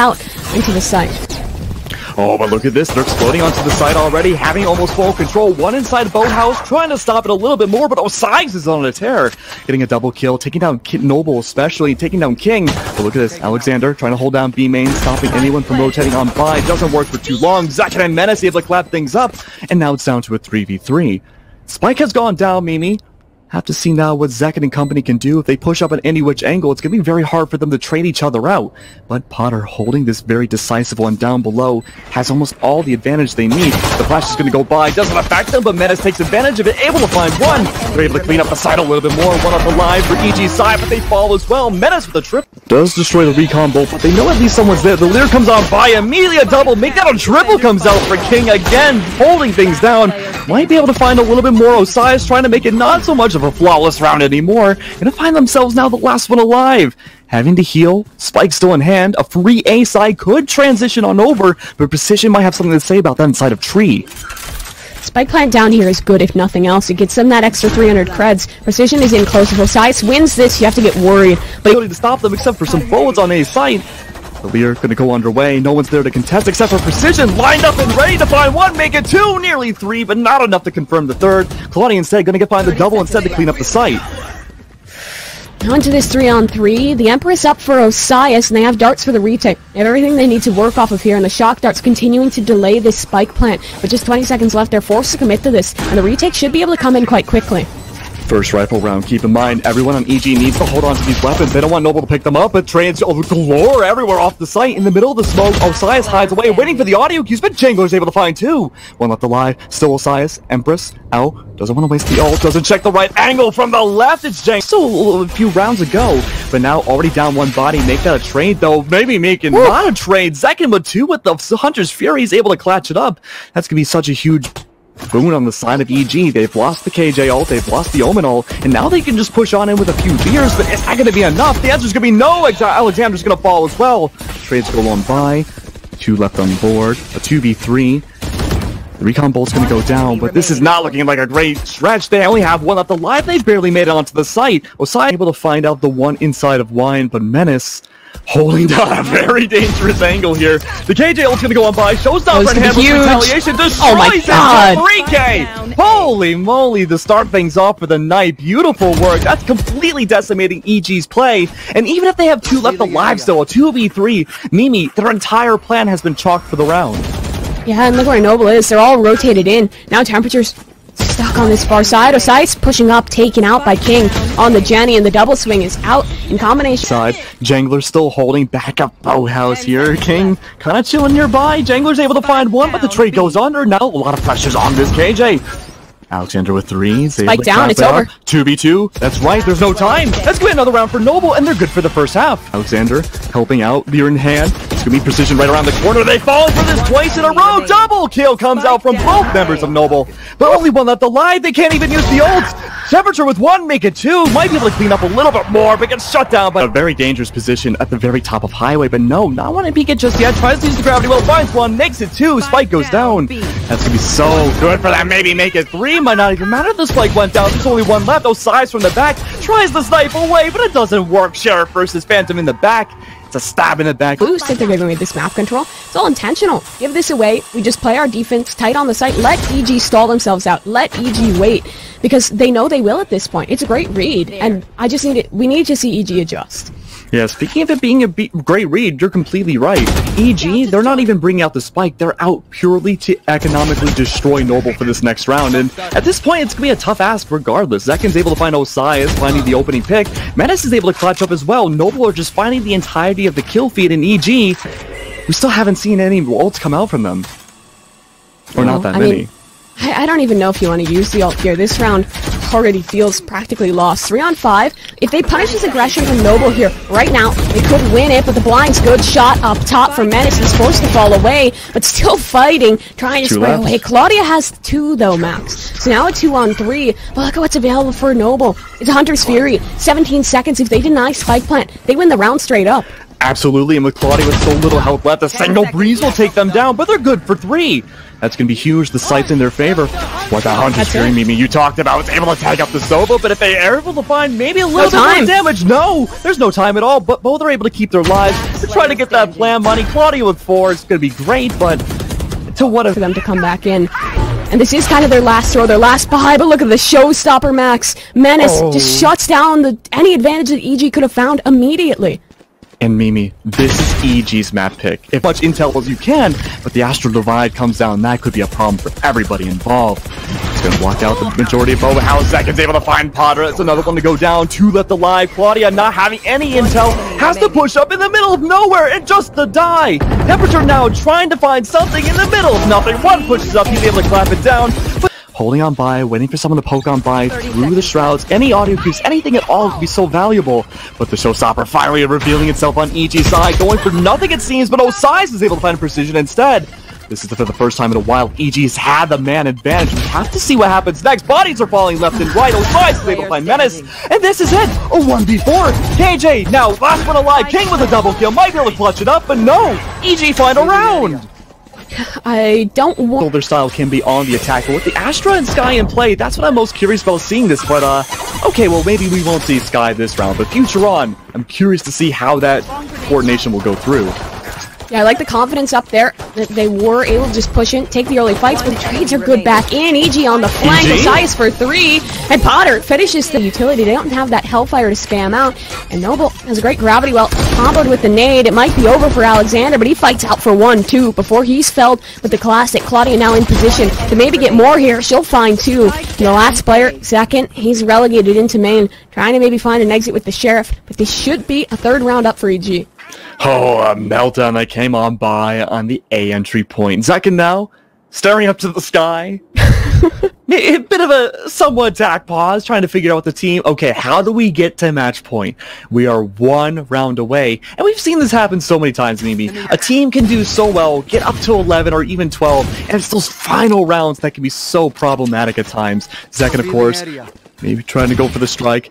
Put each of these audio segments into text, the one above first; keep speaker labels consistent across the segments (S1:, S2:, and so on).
S1: out into the site.
S2: Oh, but look at this. They're exploding onto the side already, having almost full control. One inside Boathouse, trying to stop it a little bit more, but oh, Osias is on a tear. Getting a double kill, taking down Kit Noble especially, taking down King. But look at this. Aleksandar trying to hold down B main, stopping anyone from rotating on by. Doesn't work for too long. Zekken and Menace able to clap things up. And now it's down to a 3v3. Spike has gone down, Mimi. Have to see now what Zekken and company can do. If they push up at any which angle, it's going to be very hard for them to trade each other out. But Potter, holding this very decisive one down below, has almost all the advantage they need. The flash is going to go by, doesn't affect them, but Menace takes advantage of it, able to find one. They're able to clean up the side a little bit more. One up the line for EG's side, but they fall as well. Menace with a trip. Does destroy the recon bolt, but they know at least someone's there. The leader comes on by, immediately a double. Make that a triple comes out for King again, holding things down. Might be able to find a little bit more. Osias trying to make it not so much of a flawless round anymore. Gonna find themselves now the last one alive. Having to heal, Spike still in hand, a free A side could transition on over, but Precision might have something to say about that inside of Tree.
S1: Spike plant down here is good if nothing else. It gets them that extra 300 creds. Precision is in close. If Osias wins this, you have to get worried.
S2: But ability to stop them except for some bullets on A site. The leader gonna go underway. No one's there to contest except for Precision. Lined up and ready to find one, make it two, nearly three, but not enough to confirm the third. Clawdia instead gonna get find the double instead to clean up the site.
S1: Onto this three on three. The Empress up for Osias, and they have darts for the retake. They have everything they need to work off of here, and the shock darts continuing to delay this spike plant. But just 20 seconds left, they're forced to commit to this, and the retake should be able to come in quite quickly.
S2: First rifle round, keep in mind, everyone on EG needs to hold on to these weapons. They don't want Noble to pick them up, but trains oh, galore everywhere off the site. In the middle of the smoke, Osias hides away, waiting for the audio cues, but Jangler's able to find two. One left alive, still Osias, Empress, out, doesn't want to waste the ult, doesn't check the right angle from the left, it's Jang. Still a few rounds ago, but now already down one body, make that a trade though, maybe making Woo. not a trade. Second but two with the Hunter's Fury, he's able to clutch it up. That's gonna be such a huge boon on the side of EG. They've lost the KJ ult, they've lost the Omen ult, and now they can just push on in with a few beers, but it's not going to be enough. The answer's going to be no. Aleksandar's going to fall as well. Trades go on by. Two left on board. A 2v3. The recon bolt's going to go down, but this is not looking like a great stretch. They only have one left alive. They barely made it onto the site. Osai able to find out the one inside of Wine, but Menace holding down a very dangerous angle here. The KJ ult's gonna go on by, shows down for hand retaliation, destroys
S1: oh my God.
S2: 3K! Holy moly, to start things off for the night. Beautiful work. That's completely decimating EG's play. And even if they have two left alive still, a 2v3, Mimi, their entire plan has been chalked for the round.
S1: Yeah, and look where Noble is. They're all rotated in. Now temperature's Stuck on this far side. Osias pushing up, taken out by King on the Jenny, and the double swing is out in combination.
S2: Side. Jangler still holding back up Boathouse here. King kind of chilling nearby. Jangler's able to find one, but the trade goes under. Now a lot of pressure's on this KJ. Aleksandar with three.
S1: Spike down, it's over.
S2: 2v2. That's right, there's no time. Let's get another round for Noble, and they're good for the first half. Aleksandar helping out, beer in hand. It's gonna be precision right around the corner. They fall for this twice in a row. Double kill comes out from both members of Noble. But only one left alive. They can't even use the ults. Temperature with one, make it two. Might be able to clean up a little bit more, but gets shut down by a very dangerous position at the very top of Highway. But no, not want to peek it just yet. Tries to use the gravity well, finds one, makes it two. Spike goes down. That's gonna be so good for that. Maybe make it three. Might not even matter if the spike went down. There's only one left. Osias from the back. Tries to snipe away, but it doesn't work. Sheriff versus Phantom in the back. It's a stab in the back.
S1: Boost that they're giving me this map control. It's all intentional. Give this away. We just play our defense tight on the site. Let EG stall themselves out. Let EG wait. Because they know they will at this point. It's a great read. And I just need it. We need to see EG adjust.
S2: Yeah, speaking of it being a be great read, you're completely right. EG, they're not even bringing out the spike. They're out purely to economically destroy Noble for this next round. And at this point, it's going to be a tough ask regardless. Zekken's able to find Osias, finding the opening pick. Menace is able to clutch up as well. Noble are just finding the entirety of the kill feed in EG. We still haven't seen any ults come out from them. Or not that I many. Mean,
S1: I, I don't even know if you want to use the ult here. This round already feels practically lost. Three on five. If they punish this aggression from Noble here right now, they could win it, but the blind's good shot up top for Menace. He's forced to fall away, but still fighting, trying to two spray left. away. Clawdia has two, though, Max. So now a two on three, but look at what's available for Noble. It's Hunter's Fury. 17 seconds. If they deny Spike Plant, they win the round straight up.
S2: Absolutely, and with Clawdia with so little health left, a single breeze will take them down, but they're good for three. That's going to be huge. The sight's in their favor. What the Hunter's Fury Mimi you talked about was able to tag up the Sova, but if they are able to find maybe a little
S1: no
S2: bit more damage, no, there's no time at all. But both are able to keep their lives. They're trying to get that plan money. Clawdia with four, it's going to be great, but to what
S1: for them to come back in. And this is kind of their last throw, their last buy, but look at the showstopper Max. Menace oh. just shuts down the any advantage that EG could have found immediately.
S2: And Mimi, this is EG's map pick. As much intel as you can, but the Astral Divide comes down, that could be a problem for everybody involved. He's gonna walk out the majority of Boba. How Zekken's able to find Potter. It's another one to go down. Two left alive. Clawdia not having any intel. Has to push up in the middle of nowhere and just to die. Temperature now trying to find something in the middle of nothing. One pushes up. He's able to clap it down. Holding on by, waiting for someone to poke on by through the shrouds. Any audio cues, anything at all could be so valuable. But the showstopper finally revealing itself on EG's side, going for nothing it seems, but Osias is able to find precision instead. This is for the first time in a while. EG's had the man advantage. We have to see what happens next. Bodies are falling left and right. Osias is able to find Menace. And this is it. A 1v4. KJ now last one alive. King with a double kill. Might be able to clutch it up, but no. EG final round.
S1: I don't want...
S2: Their style can be on the attack, but with the Astra and Skye in play, that's what I'm most curious about seeing this, but uh, okay, well maybe we won't see Skye this round, but future on, I'm curious to see how that coordination will go through.
S1: Yeah, I like the confidence up there that they were able to just push in, take the early fights, but the trades are good back in. EG on the flank, Osias for three, and Potter finishes the utility. They don't have that Hellfire to spam out, and Noble has a great gravity well, comboed with the nade. It might be over for Aleksandar, but he fights out for one, two, before he's felled with the classic. Clawdia now in position to maybe get more here. She'll find two. And the last player, second, he's relegated into main, trying to maybe find an exit with the Sheriff, but this should be a third round up for EG.
S2: Oh, a meltdown that came on by on the A entry point. Zekken now, staring up to the sky. a bit of a somewhat attack pause, trying to figure out the team. Okay, how do we get to match point? We are one round away, and we've seen this happen so many times, Mimi. A team can do so well, get up to 11 or even 12, and it's those final rounds that can be so problematic at times. Zekken, of course, maybe trying to go for the strike.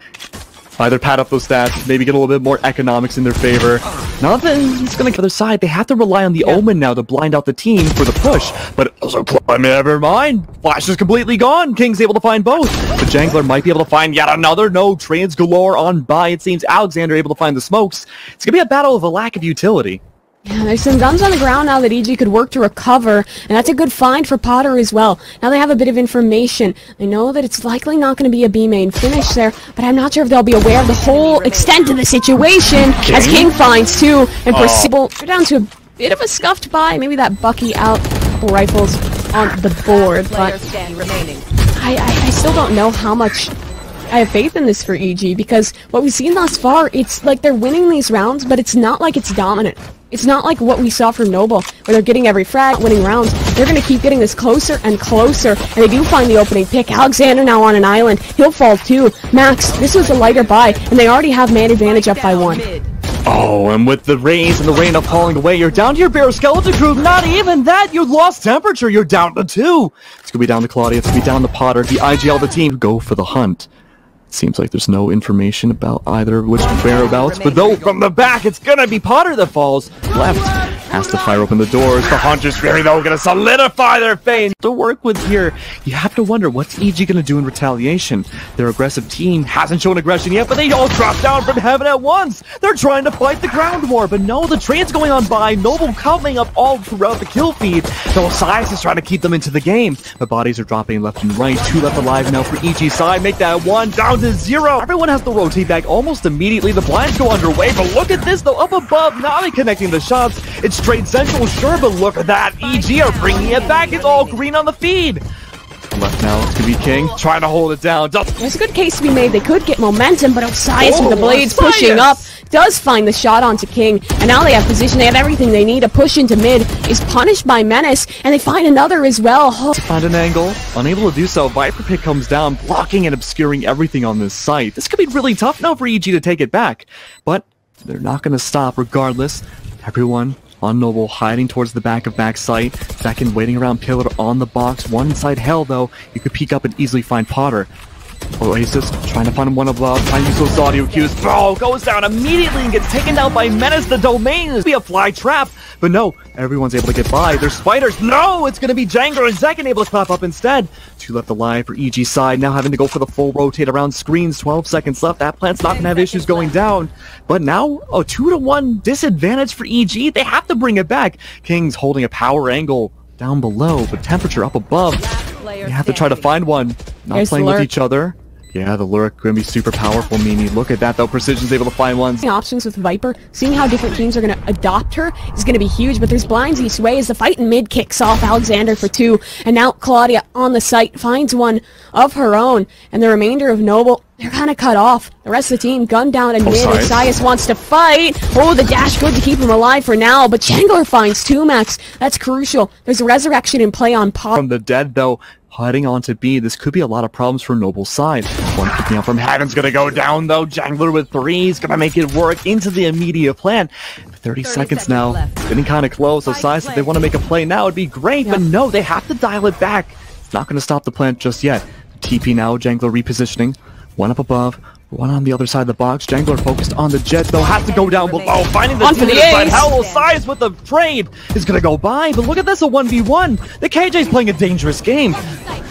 S2: Either pad up those stats, maybe get a little bit more economics in their favor. Not that it's going to the other side. They have to rely on the yeah. Omen now to blind out the team for the push. But also, never mind. Flash is completely gone. King's able to find both. The Jangler might be able to find yet another. No, trans galore on by. It seems Aleksandar able to find the smokes. It's going to be a battle of a lack of utility.
S1: Yeah, there's some guns on the ground now that EG could work to recover, and that's a good find for Potter as well. Now they have a bit of information. I know that it's likely not going to be a B main finish there, but I'm not sure if they'll be aware of the whole extent of the situation, King? as King finds too, and oh. Percival, are down to a bit of a scuffed by, maybe that Bucky out rifles on the board, but I, I, I still don't know how much I have faith in this for EG because what we've seen thus far, it's like they're winning these rounds, but it's not like it's dominant. It's not like what we saw from Noble, where they're getting every frag, winning rounds. They're going to keep getting this closer and closer, and they do find the opening pick. Aleksandar now on an island. He'll fall too. Max, this was a lighter buy, and they already have man advantage up by one.
S2: Oh, and with the rains and the rain up falling away, you're down to your bare skeleton crew. Not even that. You lost temperature. You're down to two. It's going to be down to Clawdia. It's going to be down to Potter. The IGL, the team, go for the hunt. Seems like there's no information about either of which whereabouts, but though from the back, it's gonna be Potter that falls. Left has to fire open the doors. The Hunter's Fury, though, gonna solidify their fame. To work with here, you have to wonder what's EG gonna do in retaliation. Their aggressive team hasn't shown aggression yet, but they all drop down from heaven at once. They're trying to fight the ground war, but no, the train's going on by. Noble coming up all throughout the kill feed. Though Osias is trying to keep them into the game. The bodies are dropping left and right. Two left alive now for EG side. Make that one down to zero. Everyone has to rotate back almost immediately. The blinds go underway, but look at this though. Up above, Na'Vi connecting the shots. It's straight central, sure, but look at that. EG are bringing it back. It's all green on the feed. Left now, it's gonna be King, trying to hold it down. Does
S1: There's a good case to be made. They could get momentum, but Osias oh, with the oh, blades Osias. pushing up does find the shot onto King, and now they have position. They have everything they need. A push into mid is punished by Menace, and they find another as well.
S2: Oh. Find an angle, unable to do so. Viper Pit comes down, blocking and obscuring everything on this site. This could be really tough now for EG to take it back, but they're not going to stop regardless. Everyone on Noble hiding towards the back of back site. Second waiting around Pillar on the box. One inside Hell though, you could peek up and easily find Potter. Oasis trying to find one above, trying to use those audio cues. Oh, goes down immediately and gets taken down by Menace. The domain be a fly trap, but no, everyone's able to get by. There's spiders. No, it's going to be Jango and Zekken able to clap up instead. Two left alive for EG side, now having to go for the full rotate around screens. 12 seconds left. That plant's not to have issues going down, but now a two to one disadvantage for EG. They have to bring it back. King's holding a power angle down below, but temperature up above. You have to try to find one. Not
S1: There's
S2: playing with each other. Yeah, the lurk going to be super powerful, Mimi. Look at that, though. Precision's able to find one.
S1: options with Viper, seeing how different teams are going to adopt her is going to be huge, but there's blinds each way as the fight in mid kicks off Aleksandar for two, and now Clawdia on the site finds one of her own, and the remainder of Noble, they're kind of cut off. The rest of the team gunned down in mid, and
S2: Osias.
S1: Sias wants to fight. Oh, the dash good to keep him alive for now, but Jangler finds two max. That's crucial. There's a resurrection in play on Pop.
S2: From the dead, though, heading on to B. This could be a lot of problems for Noble's side. One picking up from Heaven's going to go down, though. Jangler with three. Going to make it work into the immediate plan. 30, seconds,
S3: seconds
S2: now.
S3: left.
S2: Getting kind of close. Osias, if they want to make a play now, it'd be great. But no, they have to dial it back. It's not going to stop the plant just yet. TP now. Jangler repositioning. One up above. One on the other side of the box. Jangler focused on the jet, though. Has to go down below. Oh, finding the
S1: On for the ace.
S2: Hell, Osias with the trade is going to go by. But look at this, a 1v1. The KJ's playing a dangerous game.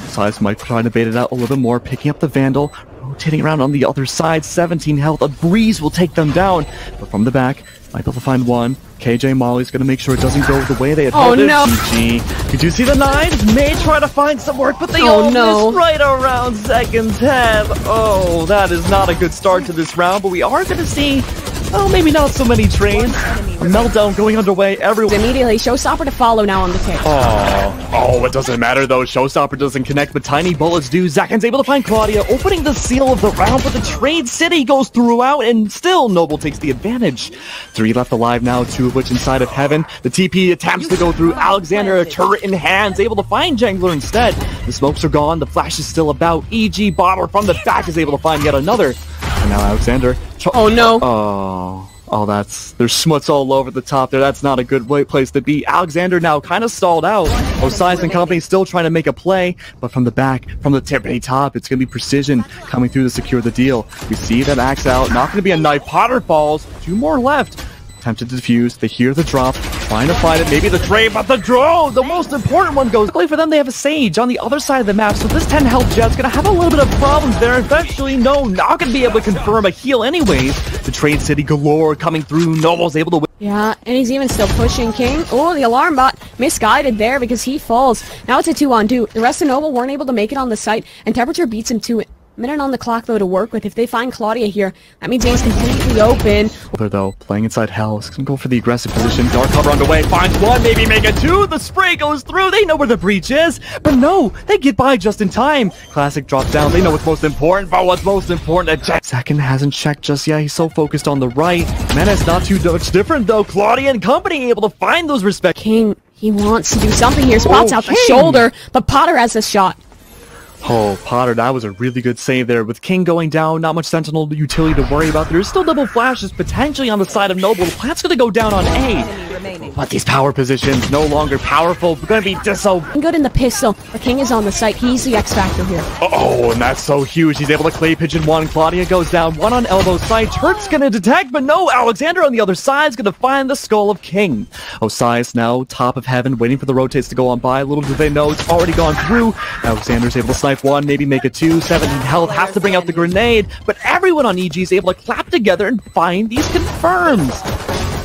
S2: Size might try to bait it out a little bit more, picking up the Vandal, rotating around on the other side, 17 health. A breeze will take them down, but from the back, be to find one. KJ Molly's gonna make sure it doesn't go the way they had
S1: Oh,
S2: hoped. it.
S1: no.
S2: GG. Did you see the nines? May try to find some work, but they
S1: Oh,
S2: all
S1: no.
S2: missed right around second 10. Oh, that is not a good start to this round, but we are gonna see, oh, maybe not so many trains. Meltdown going underway. Everyone.
S1: Immediately, Showstopper to follow now on the kick.
S2: Oh, oh, it doesn't matter though. Showstopper doesn't connect, but tiny bullets do. Zekken's able to find Clawdia, opening the seal of the round, but the trade city goes throughout, and still Noble takes the advantage. Three left alive now, two of which inside of heaven. The TP attempts to go through Aleksandar, a turret in hands, able to find Jangler instead. The smokes are gone, the flash is still about. EG Bomber from the back is able to find yet another. Now Aleksandar.
S1: Oh, no.
S2: Oh, oh, that's there's smuts all over the top there. That's not a good way, place to be. Aleksandar now kind of stalled out. Osias and company still trying to make a play, but from the back, from the tippity top, it's gonna be precision coming through to secure the deal. We see that axe out. Not gonna be a knife. Potter falls. Two more left. Tempted to defuse. They hear the drop, trying to find it. Maybe the trade, but the draw, the most important one goes. Luckily for them, they have a Sage on the other side of the map, so this 10 health jet's gonna have a little bit of problems there. Eventually, no, not gonna be able to confirm a heal anyways. The trade city galore coming through. Noble's able to win.
S1: Yeah, and he's even still pushing King. Oh, the alarm bot misguided there because he falls. Now it's a two on two. The rest of Noble weren't able to make it on the site, and Temperature beats him to it. Minute on the clock though to work with. If they find Clawdia here, that means A's completely open.
S2: They're though playing inside hell. He's gonna go for the aggressive ah. position. Dark cover underway. Finds one, maybe make a two. The spray goes through. They know where the breach is, but no, they get by just in time. Classic drop down. They know what's most important, but what's most important? A check. Second hasn't checked just yet. He's so focused on the right. Menace not too much different though. Clawdia and company able to find those respect.
S1: King, he wants to do something here. Spots
S2: Oh,
S1: out the shoulder, but Potter has a shot.
S2: Oh, Potter, that was a really good save there. With King going down, not much Sentinel utility to worry about. There's still double flashes potentially on the side of Noble. The plant's gonna go down on A. But these power positions no longer powerful. We're gonna be diso.
S1: Good in the pistol. The King is on the site. He's the X Factor here.
S2: Oh, and that's so huge. He's able to clay pigeon one. Clawdia goes down. One on elbow side. Turt's gonna detect, but no. Aleksandar on the other side is gonna find the skull of King. Osias now top of heaven, waiting for the rotates to go on by. Little do they know it's already gone through. Aleksandar's able to snipe one, maybe make a two. 17 health. Has to bring out the grenade, but everyone on EG is able to clap together and find these confirms.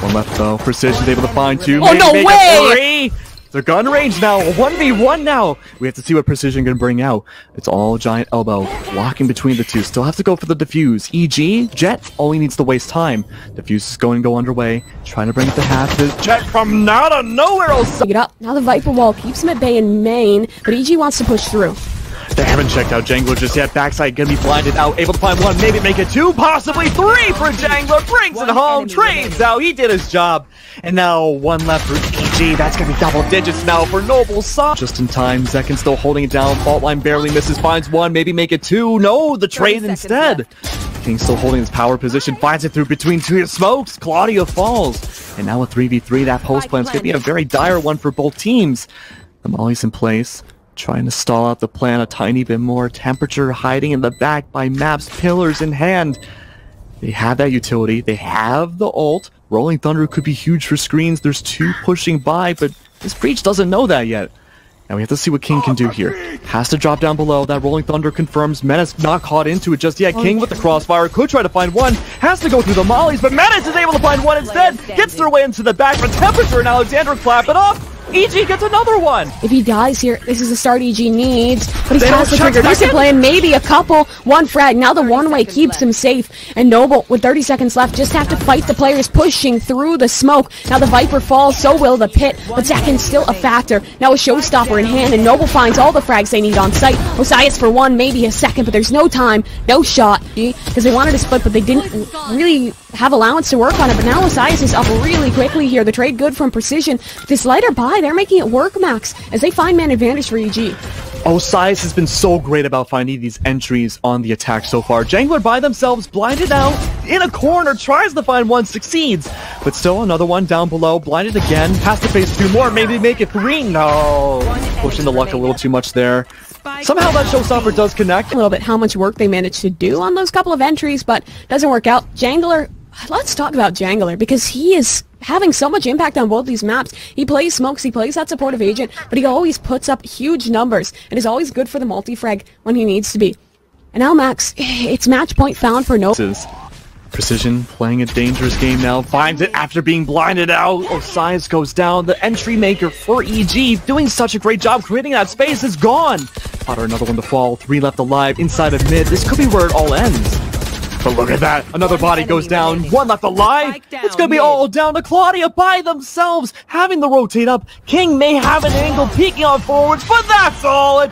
S2: One left though. Precision's able to find two.
S1: Oh,
S2: maybe
S1: no way!
S2: Three. They're gun range now. 1v1 now. We have to see what Precision can bring out. It's all giant elbow. Walking between the two. Still have to go for the defuse. EG, Jet, only needs to waste time. Defuse is going to go underway. Trying to bring it to half. This Jet from out of nowhere. Also.
S1: Pick it up. Now the Viper wall keeps him at bay in main, but EG wants to push through.
S2: They haven't checked out Jangler just yet. Backside gonna be blinded out. Able to find one, maybe make it two, possibly three for Jangler. Brings it home. Trades out. He did his job. And now one left for EG. That's gonna be double digits now for Noble Soft. Just in time. Zekken still holding it down. Fault line barely misses. Finds one, maybe make it two. No, the trade instead. King still holding his power position. Finds it through between two smokes. Clawdia falls. And now a 3v3. That post plan's gonna be a very dire one for both teams. The Molly's in place. Trying to stall out the plan a tiny bit more. Temperature hiding in the back by maps, pillars in hand. They have that utility. They have the ult. Rolling Thunder could be huge for screens. There's two pushing by, but this Breach doesn't know that yet. And we have to see what King can do here. Has to drop down below. That Rolling Thunder confirms. Menace not caught into it just yet. King with the crossfire could try to find one. Has to go through the mollies, but Menace is able to find one instead. Gets their way into the back, but Temperature and Aleksandar clap it up. EG gets another one!
S1: If he dies here, this is the start EG needs. But he's
S2: don't
S1: the trigger discipline, maybe a couple, one frag. Now the one way keeps him safe. And Noble, with 30 seconds left, just have to fight the players pushing through the smoke. Now the Viper falls, so will the pit. But seconds still a factor. Now a showstopper in hand, and Noble finds all the frags they need on site. Osias for one, maybe a second, but there's no time, no shot. Because they wanted to split, but they didn't really have allowance to work on it. But now Osias is up really quickly here. The trade good from Precision. This lighter buy, they're making it work, Max, as they find man advantage for EG.
S2: Osias oh, has been so great about finding these entries on the attack so far. Jangler by themselves, blinded out, in a corner, tries to find one, succeeds. But still another one down below, blinded again, has to face two more, maybe make it three. No, pushing the luck a little too much there. Somehow that showstopper does connect.
S1: a little bit how much work they managed to do on those couple of entries, but doesn't work out. Jangler, let's talk about Jangler because he is having so much impact on both these maps. He plays smokes, he plays that supportive agent, but he always puts up huge numbers and is always good for the multi-frag when he needs to be. And now Max, it's match point found for no.
S2: Precision playing a dangerous game now, finds it after being blinded out. Oh, Osias goes down. The entry maker for EG, doing such a great job creating that space, is gone. Potter another one to fall. Three left alive inside of mid. This could be where it all ends. But look at that. Another body goes down. One left alive. It's gonna be all down to Clawdia by themselves, having the rotate up. King may have an angle peeking on forwards, but that's all it